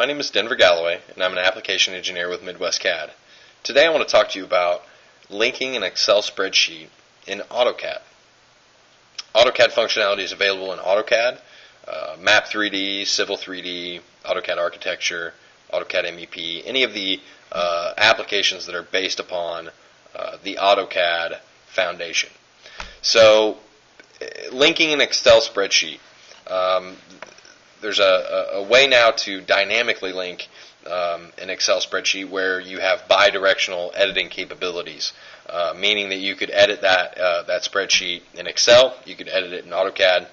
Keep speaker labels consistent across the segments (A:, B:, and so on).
A: my name is Denver Galloway, and I'm an application engineer with Midwest CAD. Today I want to talk to you about linking an Excel spreadsheet in AutoCAD. AutoCAD functionality is available in AutoCAD, uh, Map 3D, Civil 3D, AutoCAD Architecture, AutoCAD MEP, any of the uh, applications that are based upon uh, the AutoCAD foundation. So, linking an Excel spreadsheet. Um, there's a, a, way now to dynamically link um, an Excel spreadsheet where you have bidirectional editing capabilities, uh, meaning that you could edit that uh, that spreadsheet in Excel, you could edit it in AutoCAD,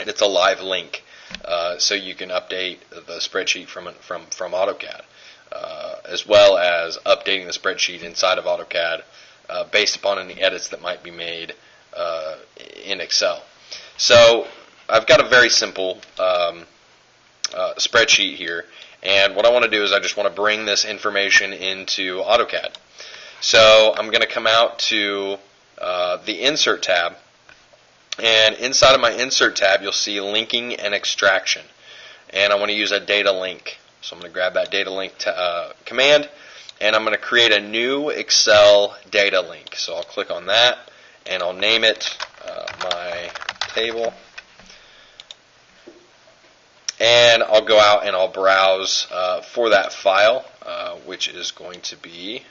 A: and it's a live link, uh, so you can update the spreadsheet from from from AutoCAD, uh, as well as updating the spreadsheet inside of AutoCAD uh, based upon any edits that might be made uh, in Excel. So I've got a very simple um, uh, spreadsheet here, and what I want to do is I just want to bring this information into AutoCAD. So I'm going to come out to uh, the Insert tab, and inside of my Insert tab, you'll see Linking and Extraction, and I want to use a data link. So I'm going to grab that data link uh, command, and I'm going to create a new Excel data link. So I'll click on that, and I'll name it uh, my table and I'll go out and I'll browse uh, for that file, uh, which is going to be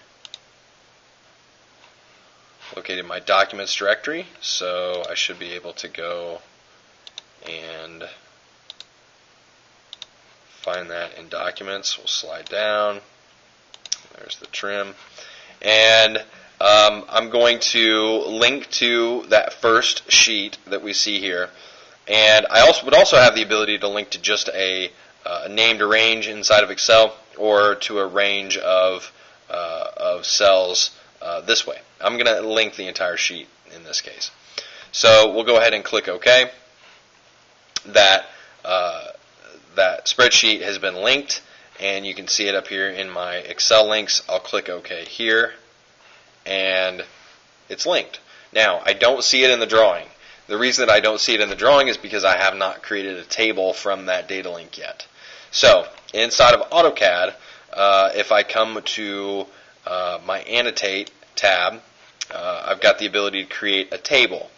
A: located in my documents directory. So I should be able to go and find that in documents. We'll slide down. There's the trim. And um, I'm going to link to that first sheet that we see here. And I also would also have the ability to link to just a, uh, named range inside of Excel or to a range of, uh, of cells uh, this way. I'm going to link the entire sheet in this case. So we'll go ahead and click OK. That, uh, that spreadsheet has been linked and you can see it up here in my Excel links. I'll click OK here and it's linked. Now, I don't see it in the drawing. The reason that I don't see it in the drawing is because I have not created a table from that data link yet. So inside of AutoCAD, uh, if I come to uh, my Annotate tab, uh, I've got the ability to create a table.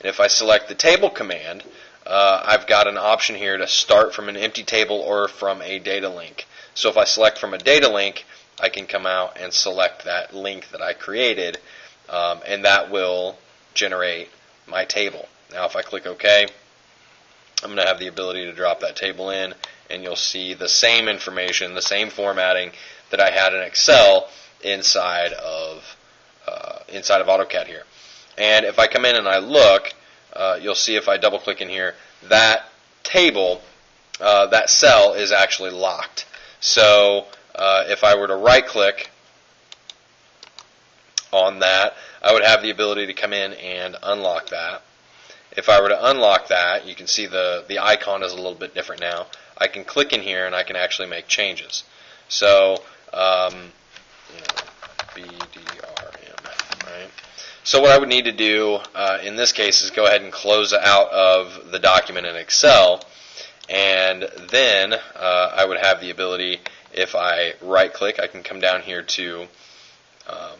A: And if I select the table command, uh, I've got an option here to start from an empty table or from a data link. So if I select from a data link, I can come out and select that link that I created, um, and that will generate my table. Now if I click OK, I'm going to have the ability to drop that table in and you'll see the same information, the same formatting that I had in Excel inside of uh, inside of AutoCAD here. And if I come in and I look, uh, you'll see if I double click in here, that table, uh, that cell is actually locked. So uh, if I were to right click on that, I would have the ability to come in and unlock that. If I were to unlock that, you can see the, the icon is a little bit different now. I can click in here and I can actually make changes. So, um, you know, BDRM, right? So what I would need to do uh, in this case is go ahead and close out of the document in Excel, and then uh, I would have the ability, if I right-click, I can come down here to um,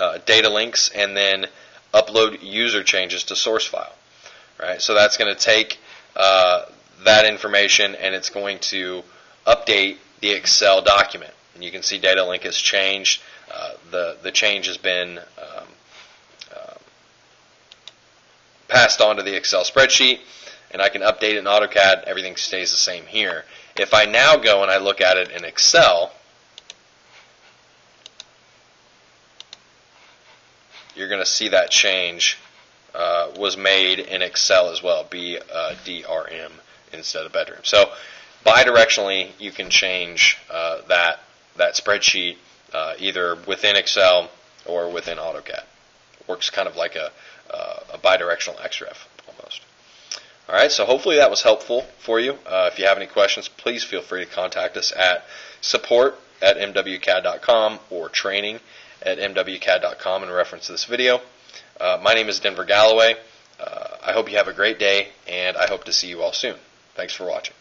A: uh, data links, and then upload user changes to source file. Right, so that's going to take uh, that information and it's going to update the Excel document. And you can see data link has changed. Uh, the the change has been um, uh, passed on to the Excel spreadsheet, and I can update it in AutoCAD. Everything stays the same here. If I now go and I look at it in Excel, you're going to see that change uh, was made in Excel as well, BDRM uh, instead of bedroom. So bidirectionally, you can change uh, that that spreadsheet uh, either within Excel or within AutoCAD. Works kind of like a, uh, a bidirectional XREF almost. All right, so hopefully that was helpful for you. Uh, if you have any questions, please feel free to contact us at support at mwcad.com or training at mwcad.com in reference this video. Uh, my name is Denver Galloway. Uh, I hope you have a great day, and I hope to see you all soon. Thanks for watching.